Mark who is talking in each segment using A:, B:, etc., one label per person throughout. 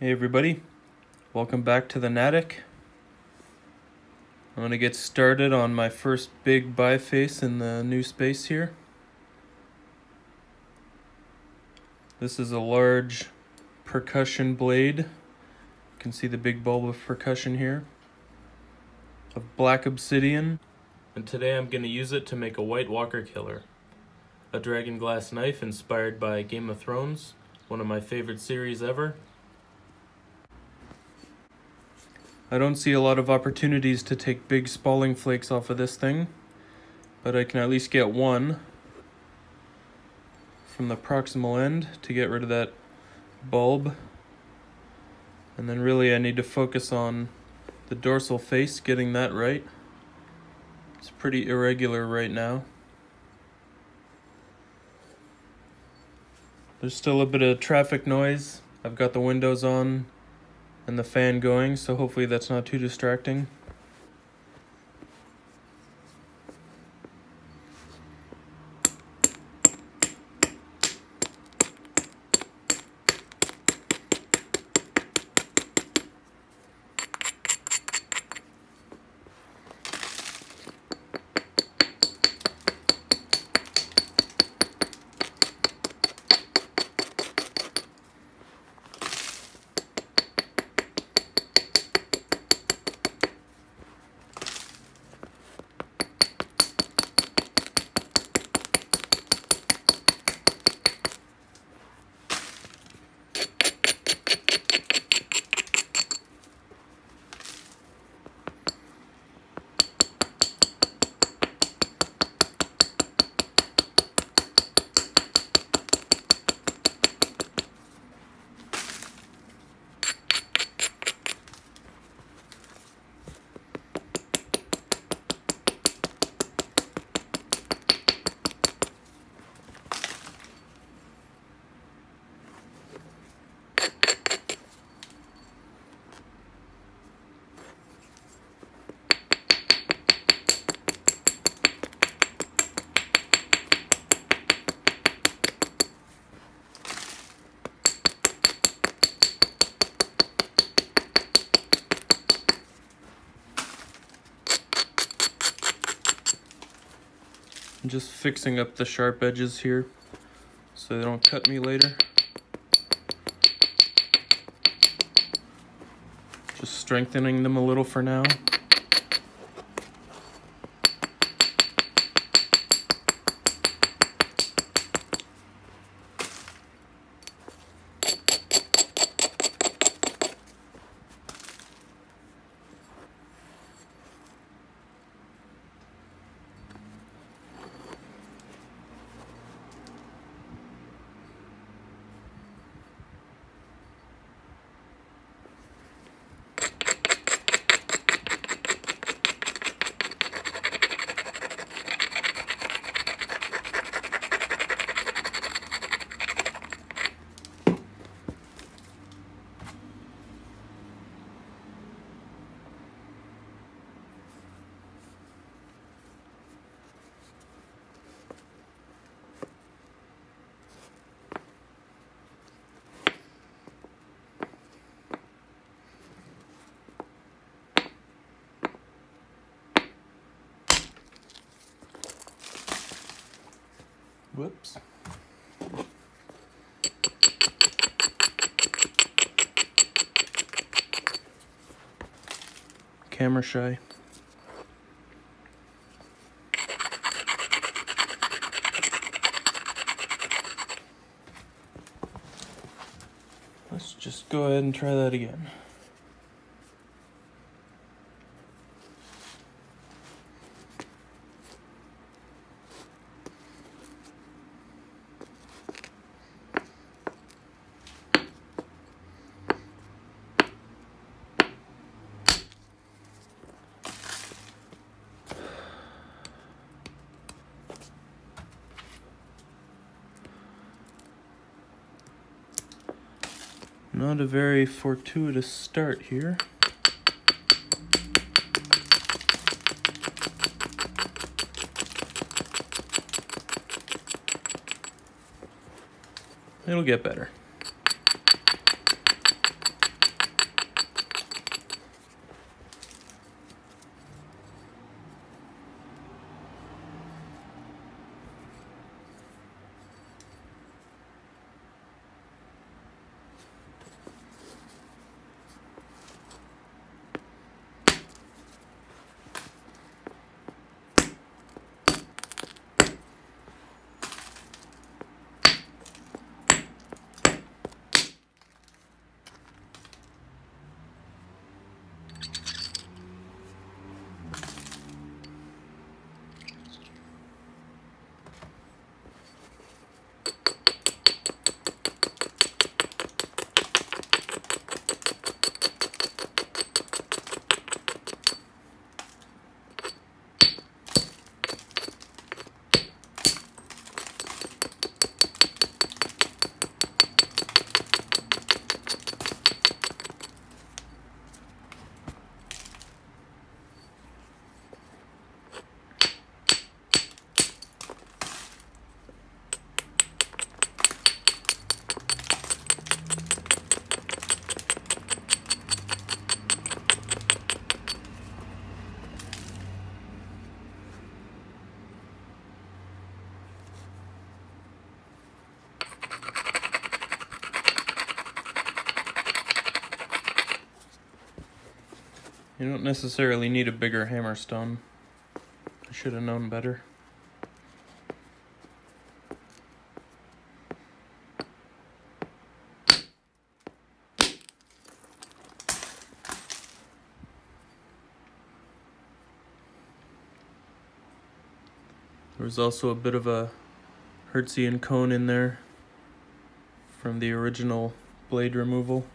A: Hey everybody, welcome back to the Natick. I'm going to get started on my first big biface in the new space here. This is a large percussion blade. You can see the big bulb of percussion here. Of black obsidian. And today I'm going to use it to make a white walker killer. A dragon glass knife inspired by Game of Thrones, one of my favorite series ever. I don't see a lot of opportunities to take big spalling flakes off of this thing, but I can at least get one from the proximal end to get rid of that bulb. And then really I need to focus on the dorsal face, getting that right. It's pretty irregular right now. There's still a bit of traffic noise. I've got the windows on and the fan going, so hopefully that's not too distracting. Just fixing up the sharp edges here so they don't cut me later. Just strengthening them a little for now. Whoops. Camera shy. Let's just go ahead and try that again. Not a very fortuitous start here. It'll get better. You don't necessarily need a bigger hammerstone. I should have known better. There was also a bit of a Hertzian cone in there from the original blade removal.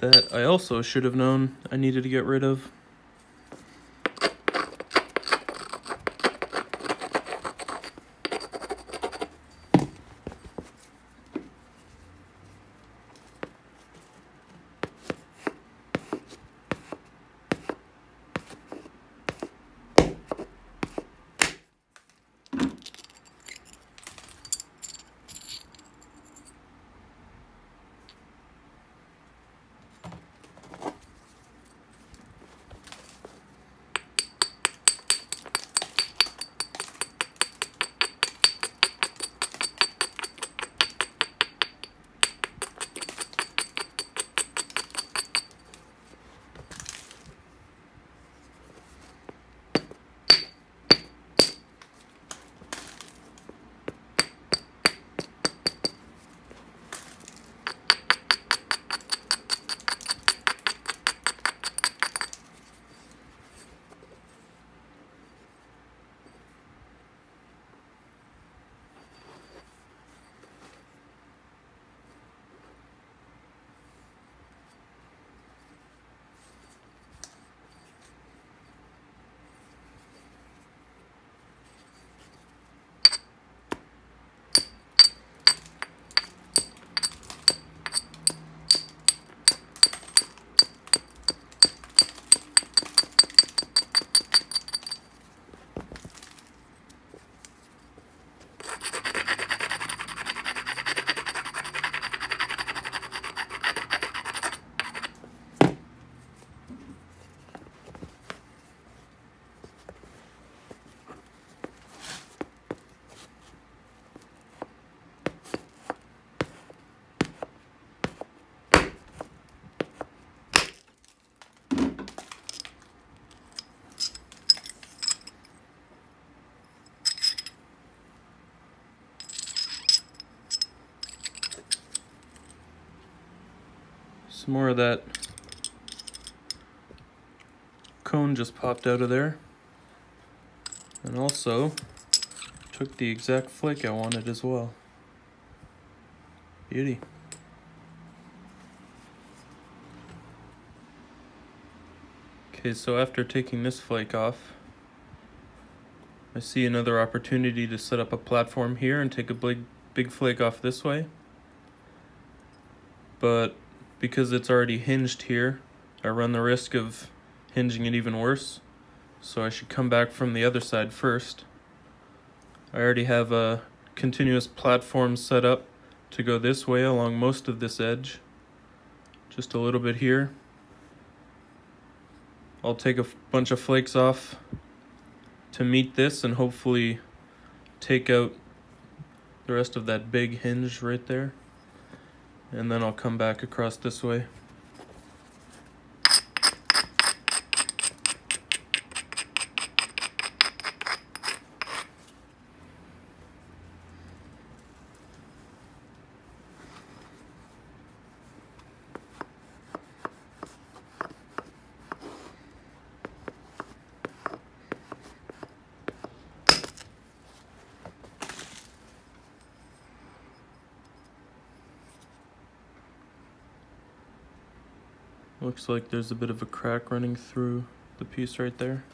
A: that I also should have known I needed to get rid of. Some more of that cone just popped out of there. And also took the exact flake I wanted as well. Beauty. Okay, so after taking this flake off, I see another opportunity to set up a platform here and take a big, big flake off this way. But because it's already hinged here, I run the risk of hinging it even worse. So I should come back from the other side first. I already have a continuous platform set up to go this way along most of this edge. Just a little bit here. I'll take a bunch of flakes off to meet this and hopefully take out the rest of that big hinge right there and then I'll come back across this way. Looks like there's a bit of a crack running through the piece right there.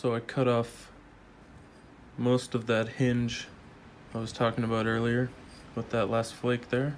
A: So I cut off most of that hinge I was talking about earlier with that last flake there.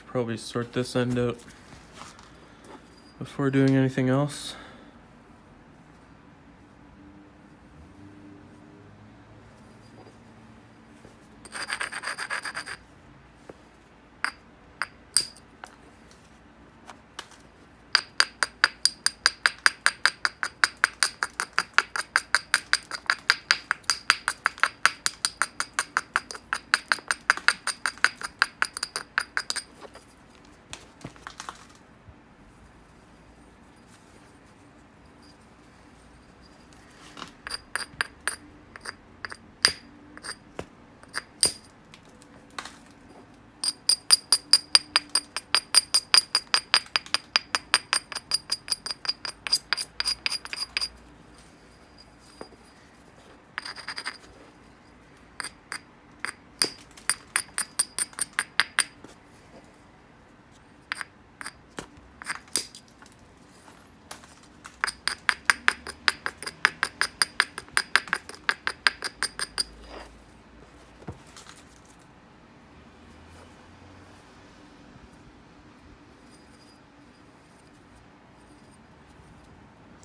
A: Should probably sort this end out before doing anything else.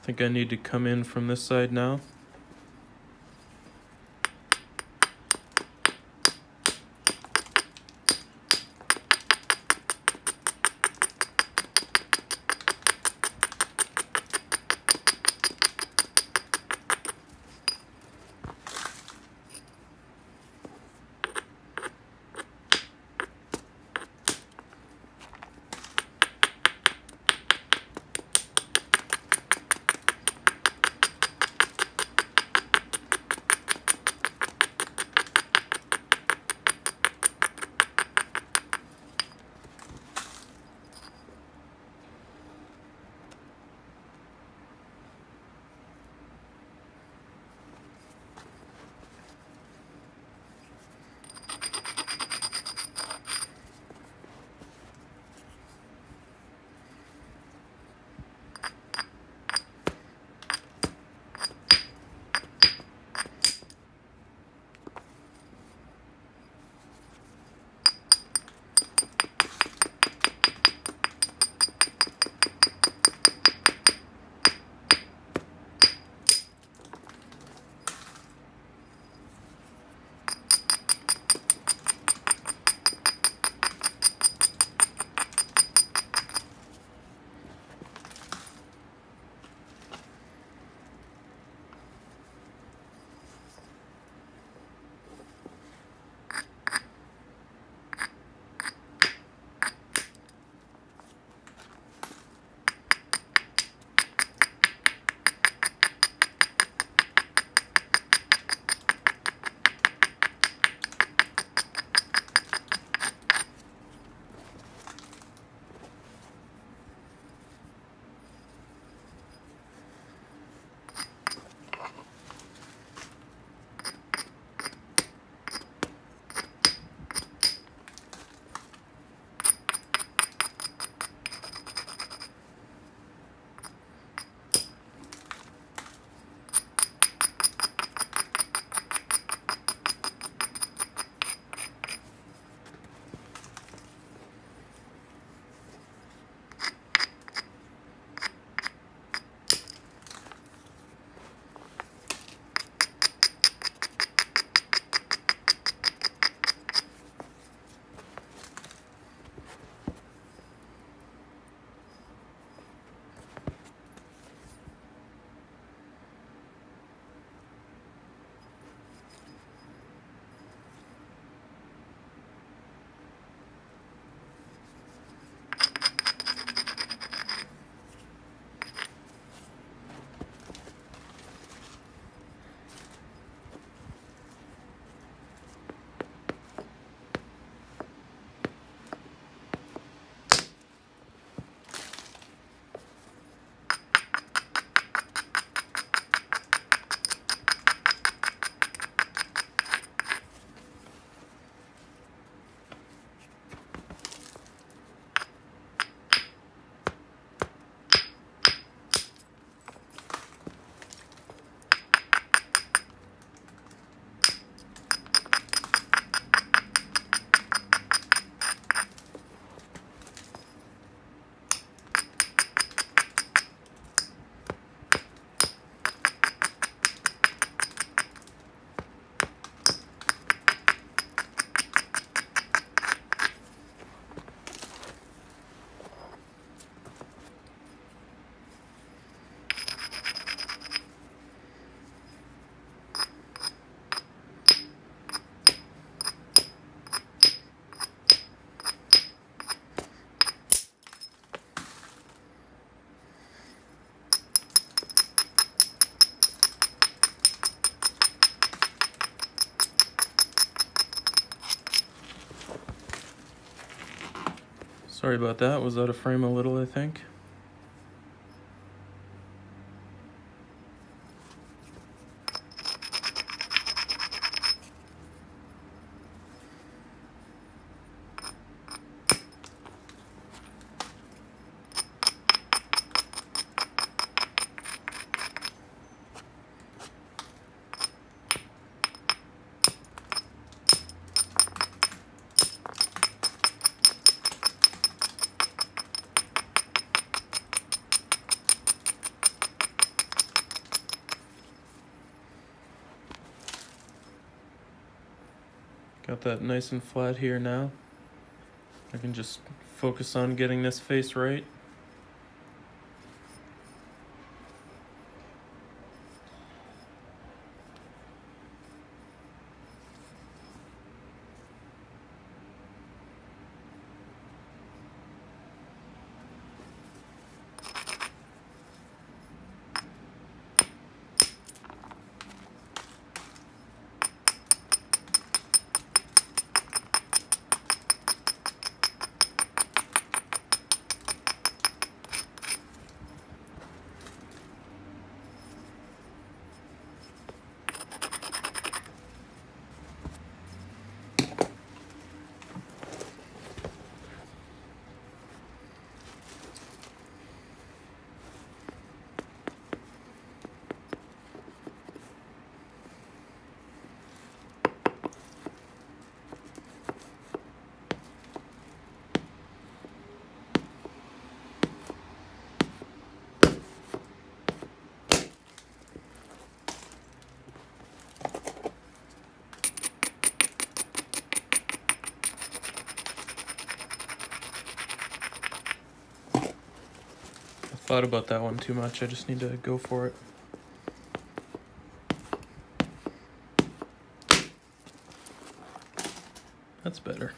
A: Think I need to come in from this side now. Sorry about that, was out of frame a little, I think. Got that nice and flat here now. I can just focus on getting this face right. Thought about that one too much. I just need to go for it. That's better.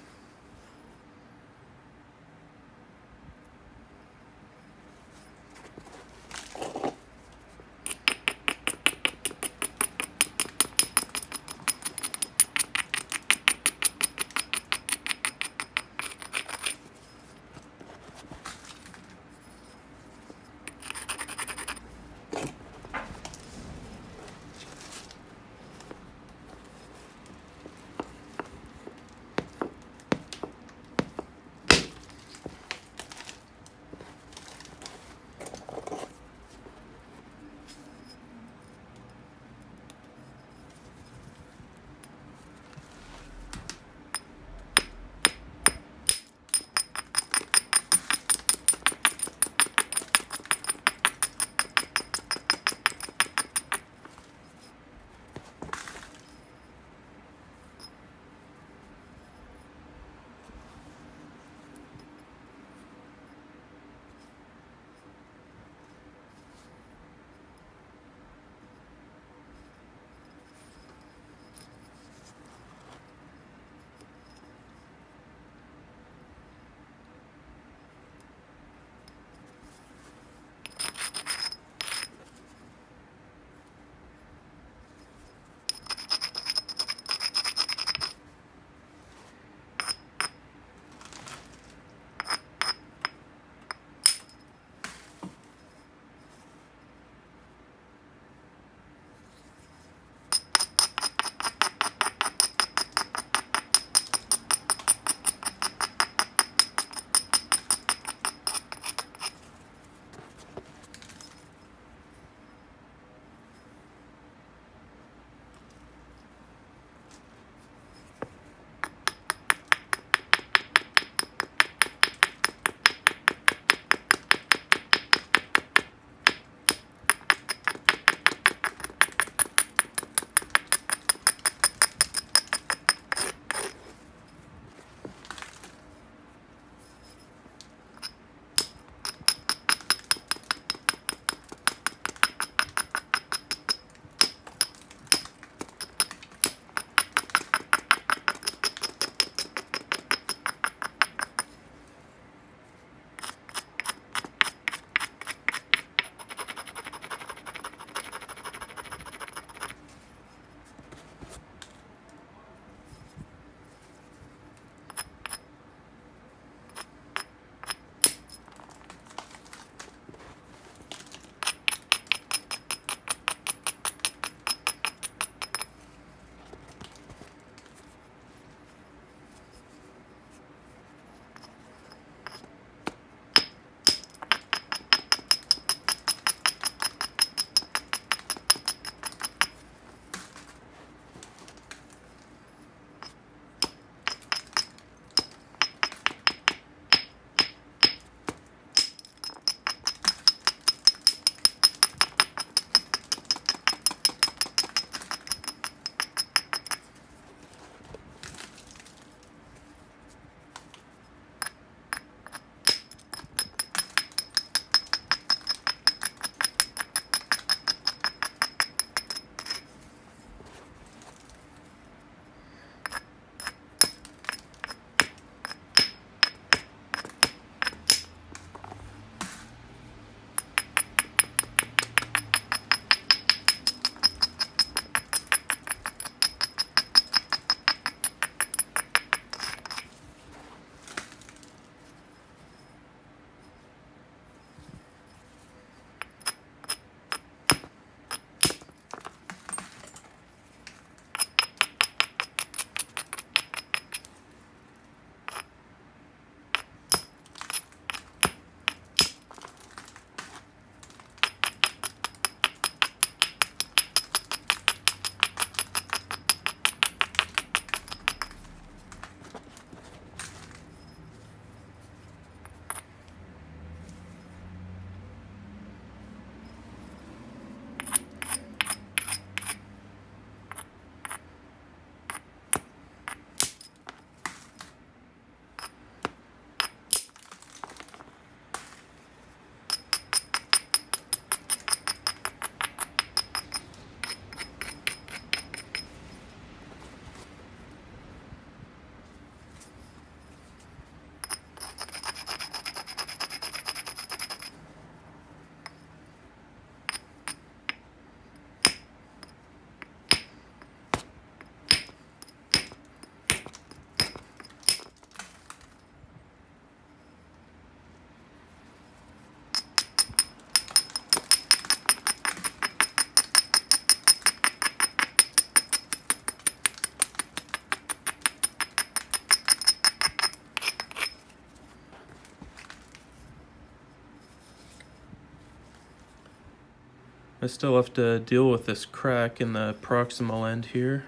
A: I still have to deal with this crack in the proximal end here.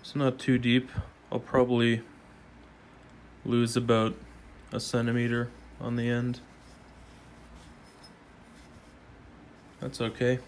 A: It's not too deep. I'll probably lose about a centimeter on the end. That's okay.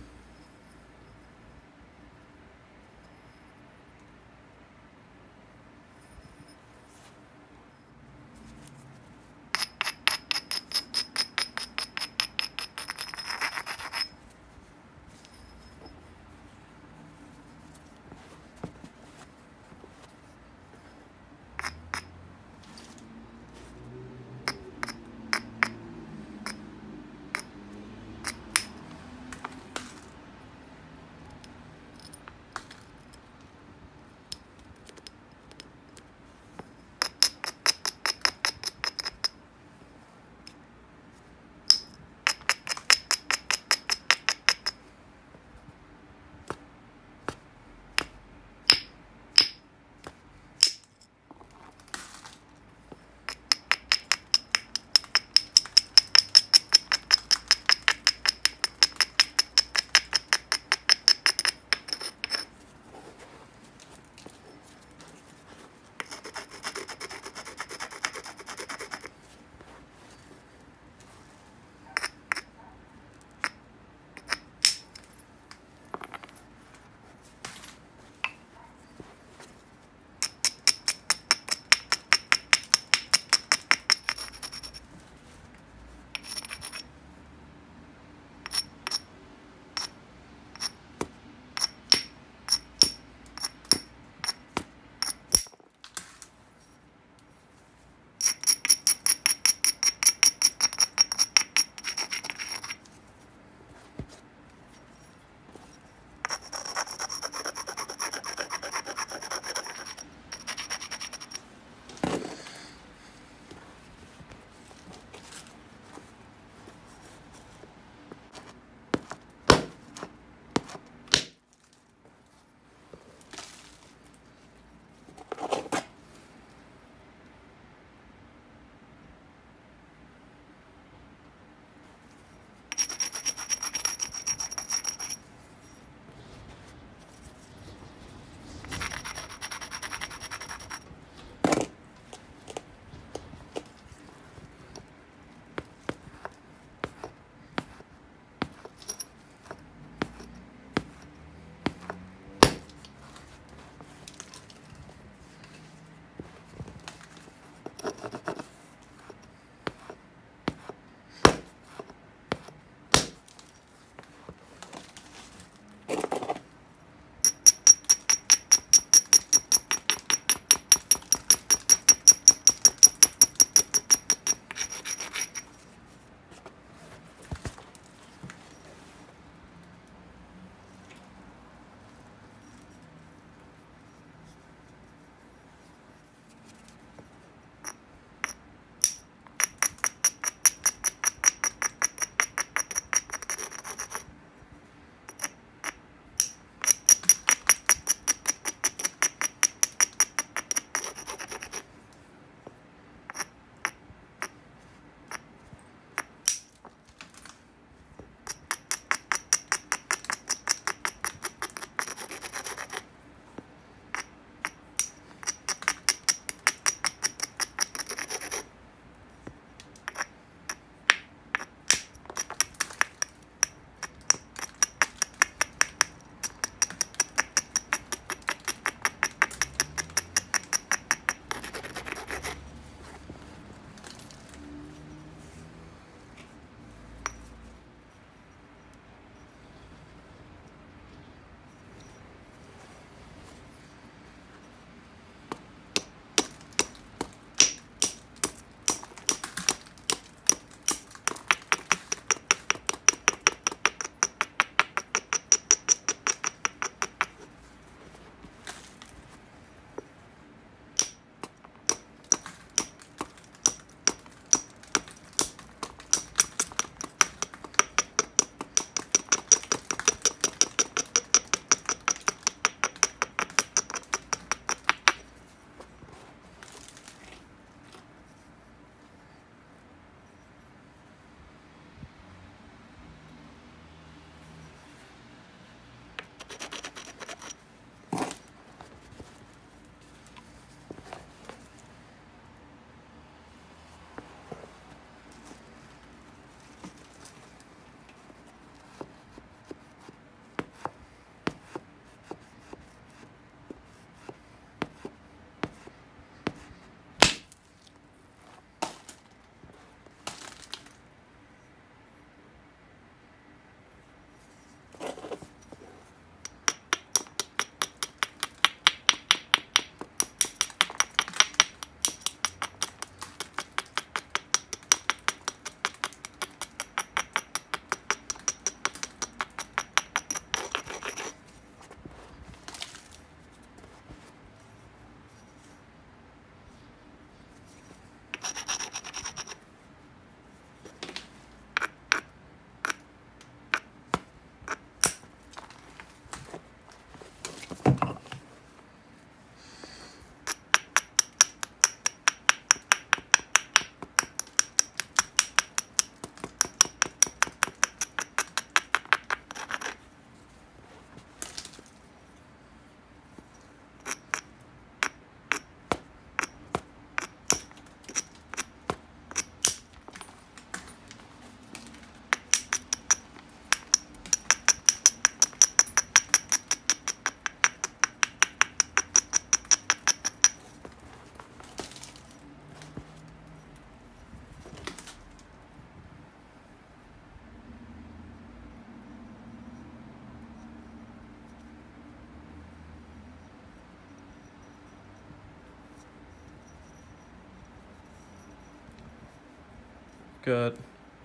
A: Got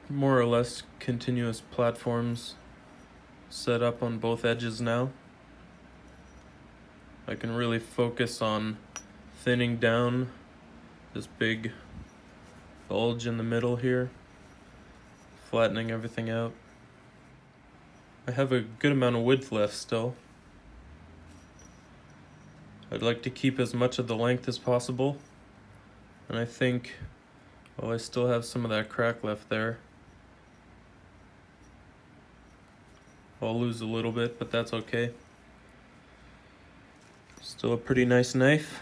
A: more or less continuous platforms set up on both edges now. I can really focus on thinning down this big bulge in the middle here, flattening everything out. I have a good amount of width left still. I'd like to keep as much of the length as possible. And I think, well, I still have some of that crack left there. I'll lose a little bit, but that's okay. Still a pretty nice knife.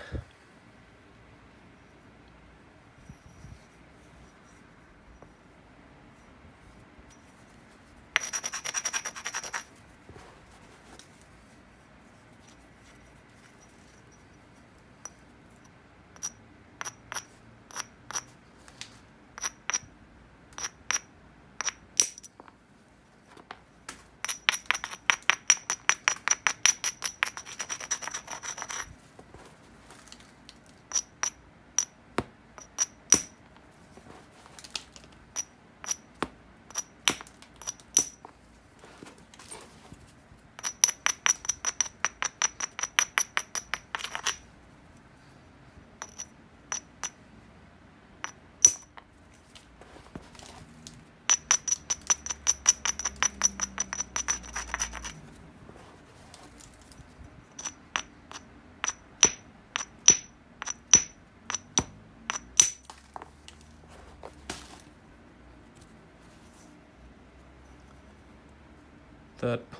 A: that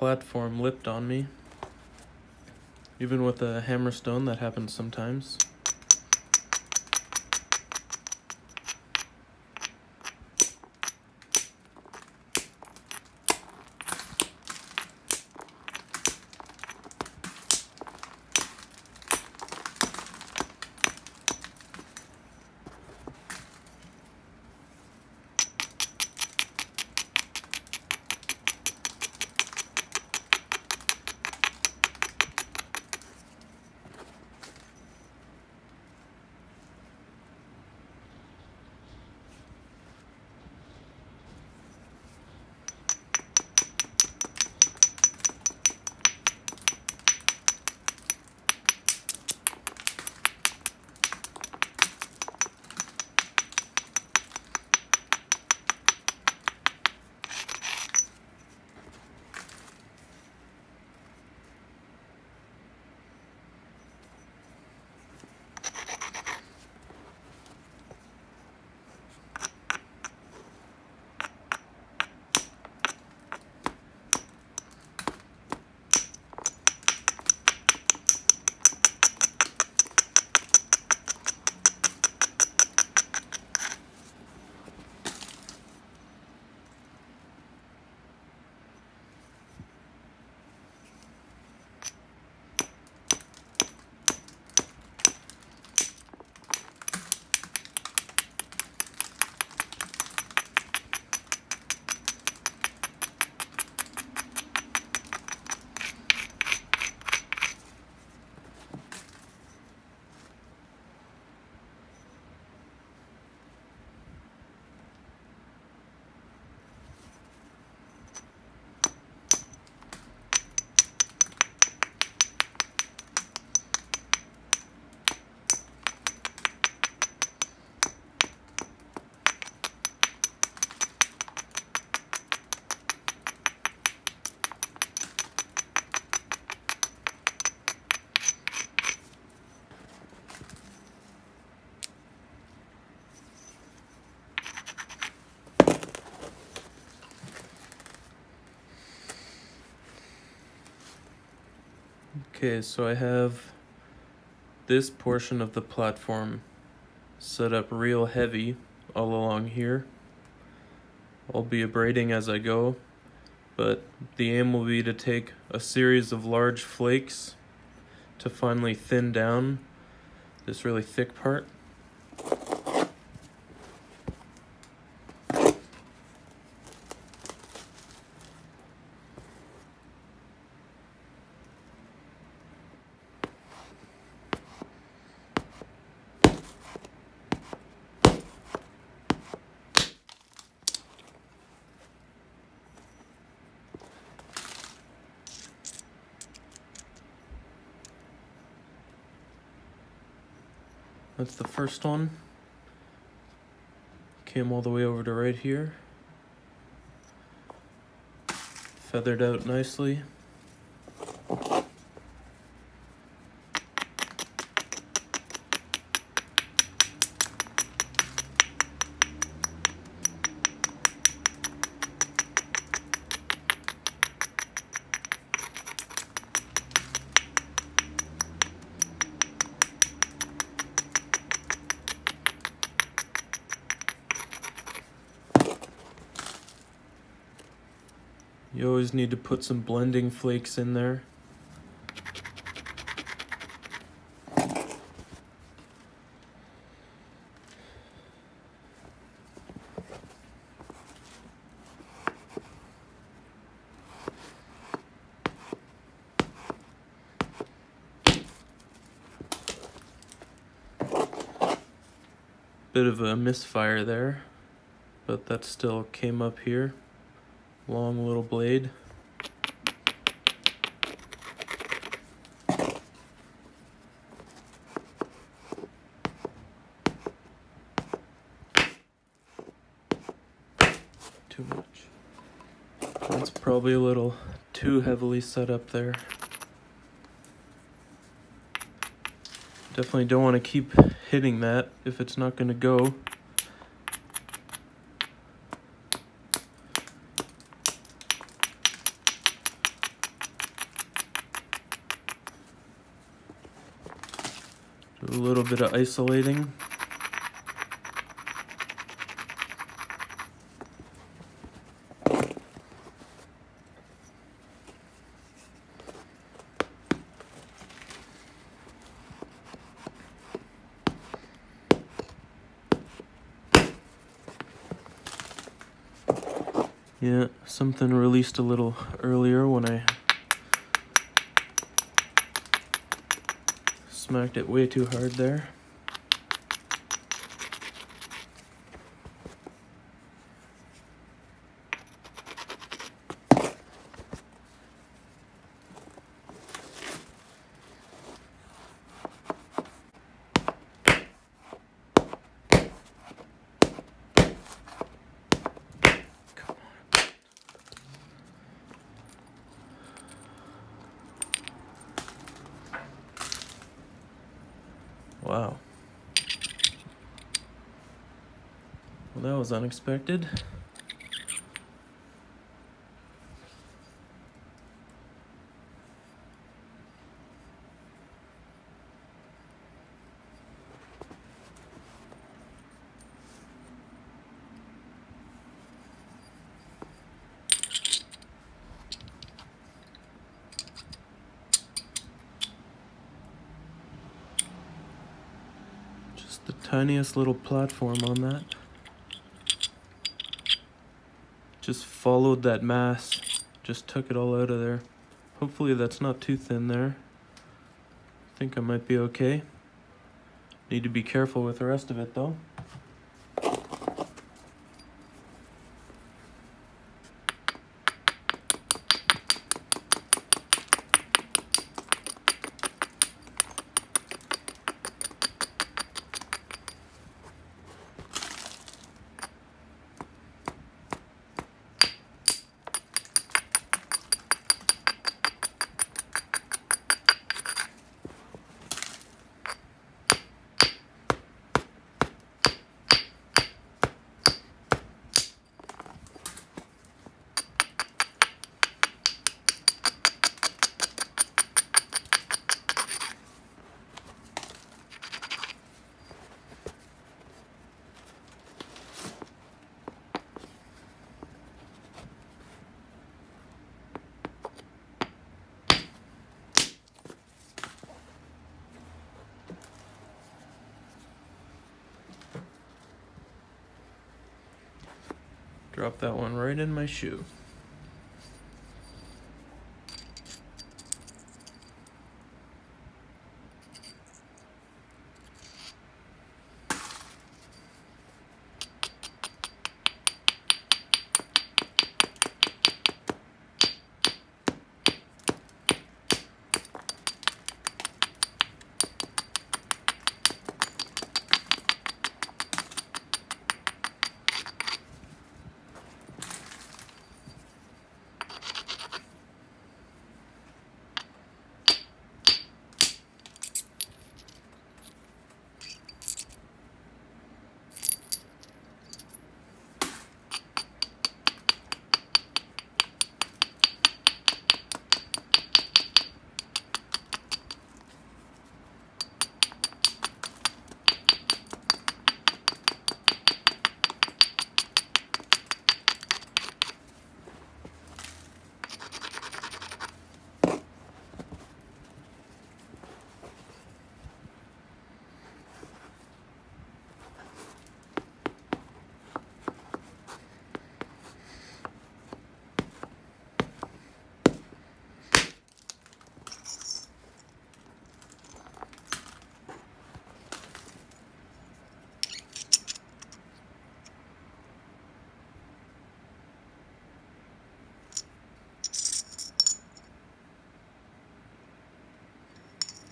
A: platform lipped on me. Even with a hammerstone, that happens sometimes. Okay, so I have this portion of the platform set up real heavy all along here. I'll be abrading as I go, but the aim will be to take a series of large flakes to finally thin down this really thick part. That's the first one. Came all the way over to right here. Feathered out nicely. You always need to put some blending flakes in there. Bit of a misfire there, but that still came up here long little blade. Too much. That's probably a little too heavily set up there. Definitely don't want to keep hitting that if it's not going to go. Do a little bit of isolating. Something released a little earlier when I Smacked it way too hard there. Wow. Well, that was unexpected. Just the tiniest little platform on that. Just followed that mass, just took it all out of there. Hopefully that's not too thin there. I think I might be okay. Need to be careful with the rest of it though. Drop that one right in my shoe.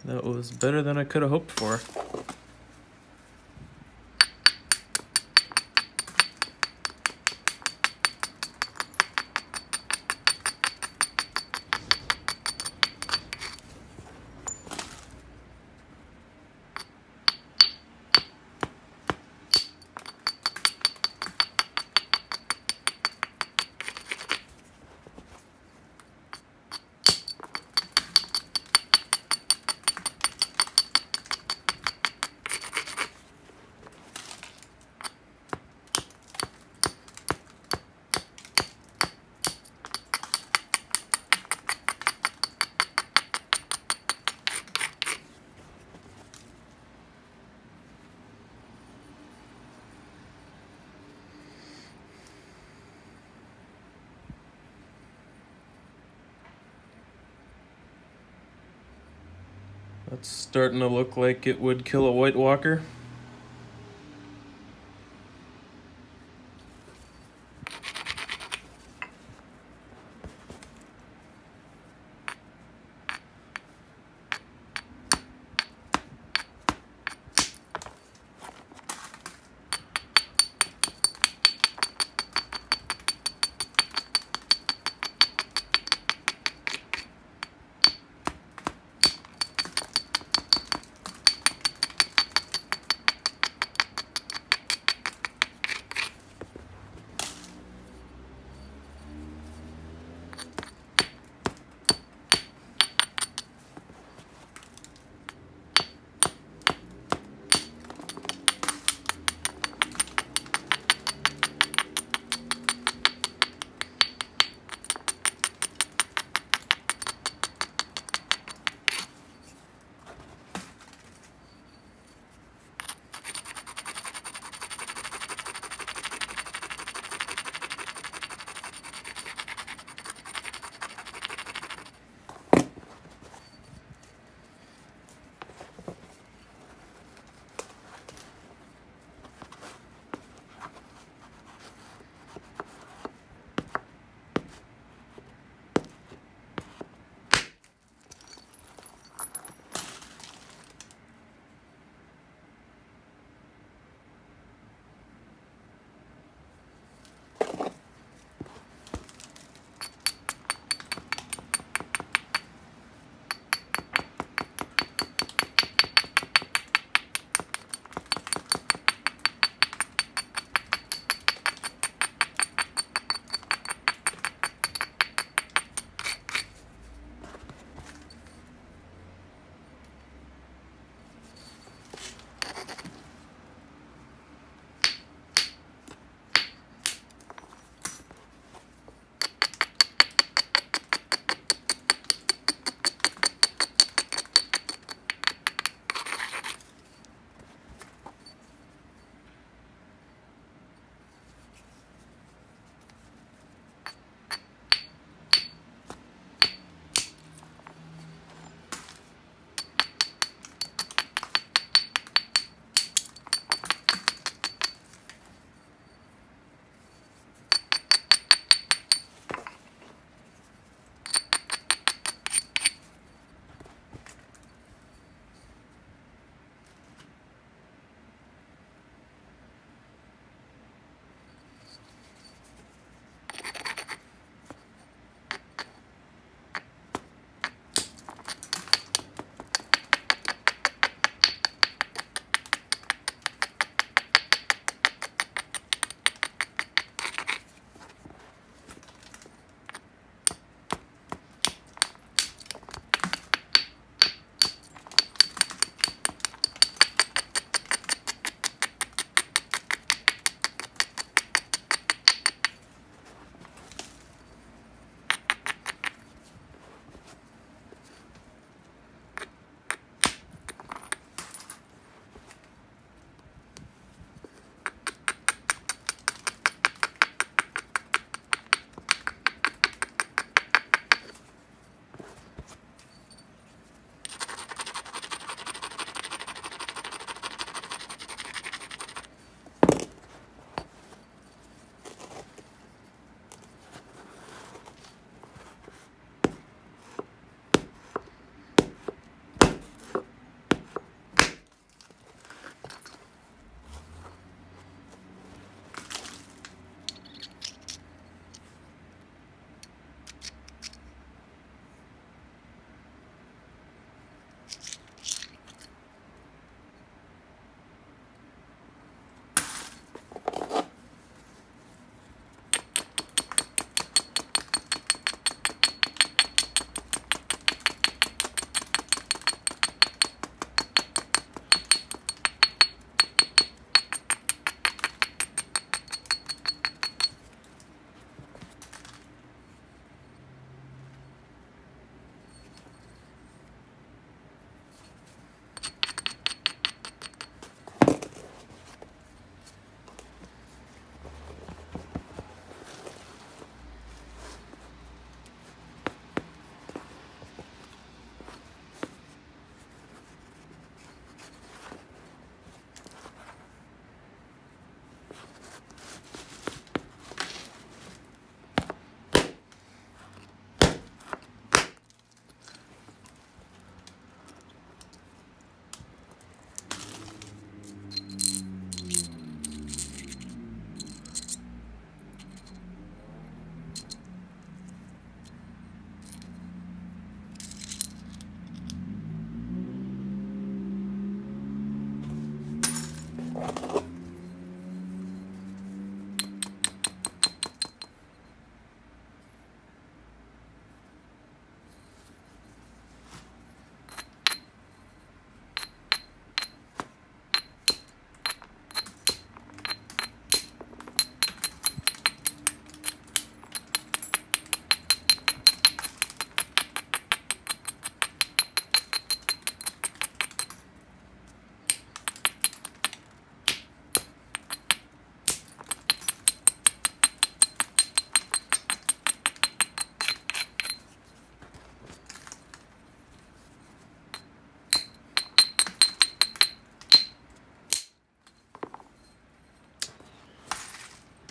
A: That was better than I could have hoped for. That's starting to look like it would kill a White Walker.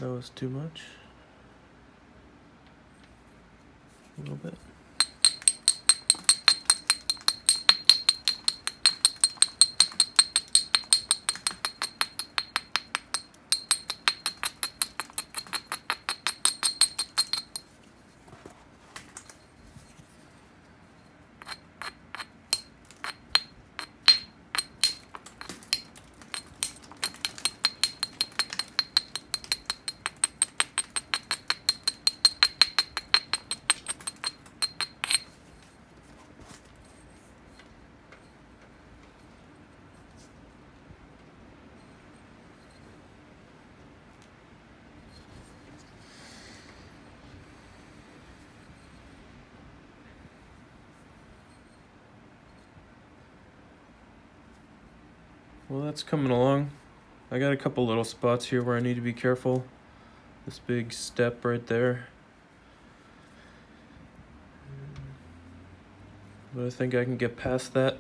A: That was too much. A little bit. Well, that's coming along. I got a couple little spots here where I need to be careful. This big step right there. But I think I can get past that.